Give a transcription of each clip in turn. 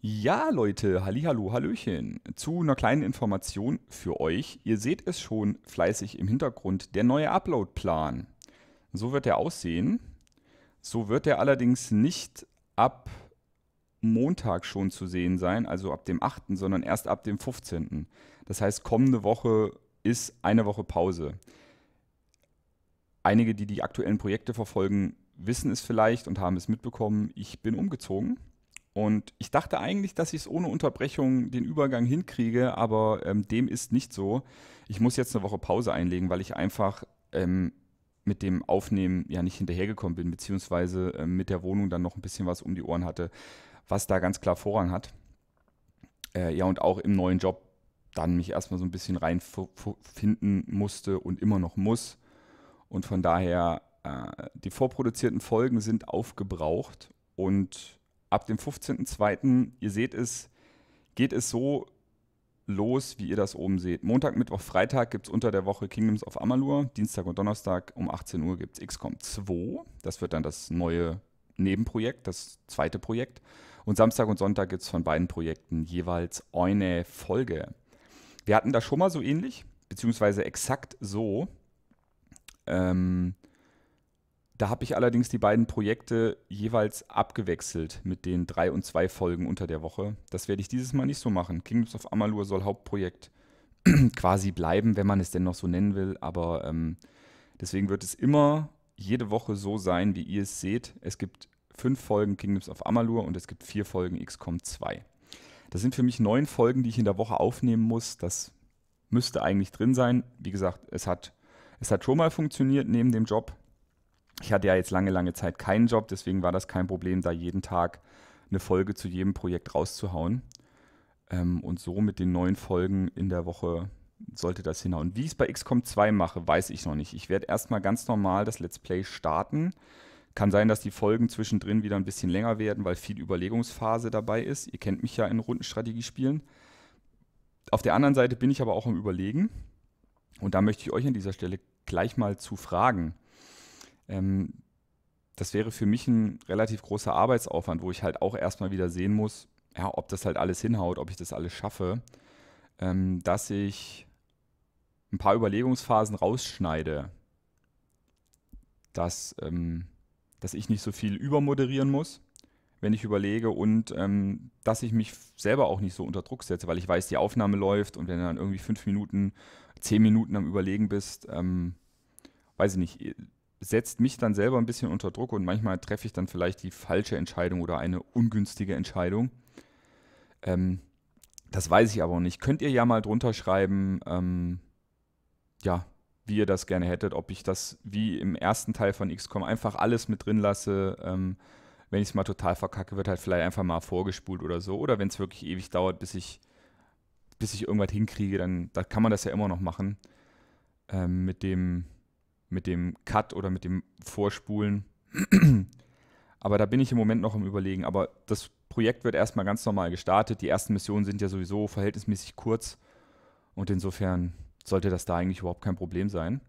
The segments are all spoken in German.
Ja, Leute, hallo, hallöchen. Zu einer kleinen Information für euch. Ihr seht es schon fleißig im Hintergrund, der neue Upload-Plan. So wird er aussehen. So wird er allerdings nicht ab Montag schon zu sehen sein, also ab dem 8., sondern erst ab dem 15. Das heißt, kommende Woche ist eine Woche Pause. Einige, die die aktuellen Projekte verfolgen, wissen es vielleicht und haben es mitbekommen. Ich bin umgezogen und ich dachte eigentlich, dass ich es ohne Unterbrechung den Übergang hinkriege, aber ähm, dem ist nicht so. Ich muss jetzt eine Woche Pause einlegen, weil ich einfach ähm, mit dem Aufnehmen ja nicht hinterhergekommen bin, beziehungsweise ähm, mit der Wohnung dann noch ein bisschen was um die Ohren hatte, was da ganz klar Vorrang hat. Äh, ja, und auch im neuen Job dann mich erstmal so ein bisschen reinfinden musste und immer noch muss. Und von daher, äh, die vorproduzierten Folgen sind aufgebraucht und ab dem 15.02., ihr seht es, geht es so los, wie ihr das oben seht. Montag, Mittwoch, Freitag gibt es unter der Woche Kingdoms of Amalur. Dienstag und Donnerstag um 18 Uhr gibt es XCOM 2. Das wird dann das neue Nebenprojekt, das zweite Projekt. Und Samstag und Sonntag gibt es von beiden Projekten jeweils eine Folge. Wir hatten das schon mal so ähnlich, beziehungsweise exakt so. Ähm, da habe ich allerdings die beiden Projekte jeweils abgewechselt mit den drei und zwei Folgen unter der Woche. Das werde ich dieses Mal nicht so machen. Kingdoms of Amalur soll Hauptprojekt quasi bleiben, wenn man es denn noch so nennen will. Aber ähm, deswegen wird es immer jede Woche so sein, wie ihr es seht. Es gibt fünf Folgen Kingdoms of Amalur und es gibt vier Folgen XCOM 2. Das sind für mich neun Folgen, die ich in der Woche aufnehmen muss. Das müsste eigentlich drin sein. Wie gesagt, es hat, es hat schon mal funktioniert neben dem Job. Ich hatte ja jetzt lange, lange Zeit keinen Job, deswegen war das kein Problem, da jeden Tag eine Folge zu jedem Projekt rauszuhauen. Ähm, und so mit den neuen Folgen in der Woche sollte das hinhauen. Wie ich es bei XCOM 2 mache, weiß ich noch nicht. Ich werde erstmal ganz normal das Let's Play starten. Kann sein, dass die Folgen zwischendrin wieder ein bisschen länger werden, weil viel Überlegungsphase dabei ist. Ihr kennt mich ja in Rundenstrategiespielen. Auf der anderen Seite bin ich aber auch am Überlegen. Und da möchte ich euch an dieser Stelle gleich mal zu fragen. Ähm, das wäre für mich ein relativ großer Arbeitsaufwand, wo ich halt auch erstmal wieder sehen muss, ja, ob das halt alles hinhaut, ob ich das alles schaffe, ähm, dass ich ein paar Überlegungsphasen rausschneide, dass, ähm, dass ich nicht so viel übermoderieren muss, wenn ich überlege und ähm, dass ich mich selber auch nicht so unter Druck setze, weil ich weiß, die Aufnahme läuft und wenn du dann irgendwie fünf Minuten, zehn Minuten am Überlegen bist, ähm, weiß ich nicht, setzt mich dann selber ein bisschen unter Druck und manchmal treffe ich dann vielleicht die falsche Entscheidung oder eine ungünstige Entscheidung. Ähm, das weiß ich aber nicht. Könnt ihr ja mal drunter schreiben, ähm, ja, wie ihr das gerne hättet, ob ich das wie im ersten Teil von XCOM einfach alles mit drin lasse. Ähm, wenn ich es mal total verkacke, wird halt vielleicht einfach mal vorgespult oder so. Oder wenn es wirklich ewig dauert, bis ich, bis ich irgendwas hinkriege, dann da kann man das ja immer noch machen. Ähm, mit dem mit dem Cut oder mit dem Vorspulen. Aber da bin ich im Moment noch im Überlegen. Aber das Projekt wird erstmal ganz normal gestartet. Die ersten Missionen sind ja sowieso verhältnismäßig kurz. Und insofern sollte das da eigentlich überhaupt kein Problem sein.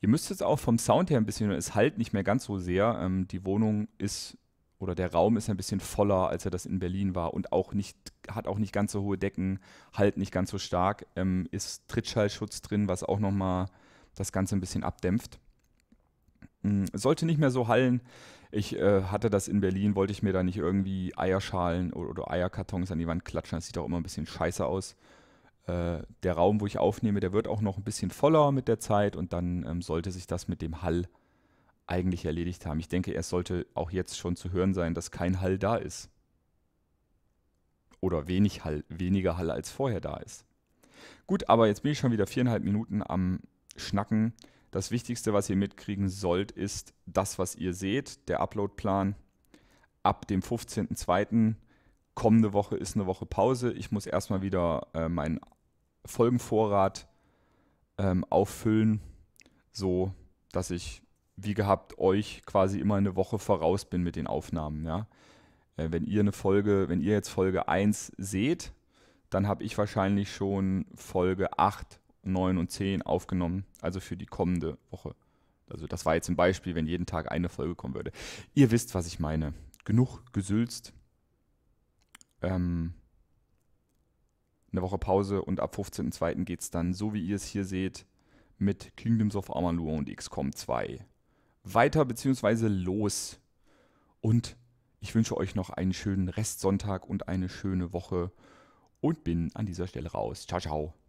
Ihr müsst jetzt auch vom Sound her ein bisschen, es halt nicht mehr ganz so sehr. Ähm, die Wohnung ist oder der Raum ist ein bisschen voller, als er das in Berlin war und auch nicht, hat auch nicht ganz so hohe Decken, halt nicht ganz so stark. Ähm, ist Trittschallschutz drin, was auch nochmal das Ganze ein bisschen abdämpft. Hm, sollte nicht mehr so hallen. Ich äh, hatte das in Berlin, wollte ich mir da nicht irgendwie Eierschalen oder, oder, Eierkartons an die Wand klatschen. Das sieht auch immer ein bisschen scheiße aus. Äh, der Raum, wo ich aufnehme, der wird auch noch ein bisschen voller mit der Zeit und dann ähm, sollte sich das mit dem Hall eigentlich erledigt haben. Ich denke, es sollte auch jetzt schon zu hören sein, dass kein Hall da ist. Oder wenig Hall, weniger Hall als vorher da ist. Gut, aber jetzt bin ich schon wieder viereinhalb Minuten am schnacken. Das Wichtigste, was ihr mitkriegen sollt, ist das, was ihr seht, der Uploadplan. Ab dem 15.02. kommende Woche ist eine Woche Pause. Ich muss erstmal wieder äh, meinen Folgenvorrat ähm, auffüllen, so dass ich, wie gehabt, euch quasi immer eine Woche voraus bin mit den Aufnahmen. Ja? Äh, wenn ihr eine Folge, wenn ihr jetzt Folge 1 seht, dann habe ich wahrscheinlich schon Folge 8 9 und 10 aufgenommen, also für die kommende Woche. Also das war jetzt ein Beispiel, wenn jeden Tag eine Folge kommen würde. Ihr wisst, was ich meine. Genug gesülzt. ähm, eine Woche Pause und ab 15.02. geht es dann, so wie ihr es hier seht, mit Kingdoms of Amalur und XCOM 2 weiter bzw. los. Und ich wünsche euch noch einen schönen Restsonntag und eine schöne Woche und bin an dieser Stelle raus. Ciao, ciao.